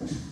Thank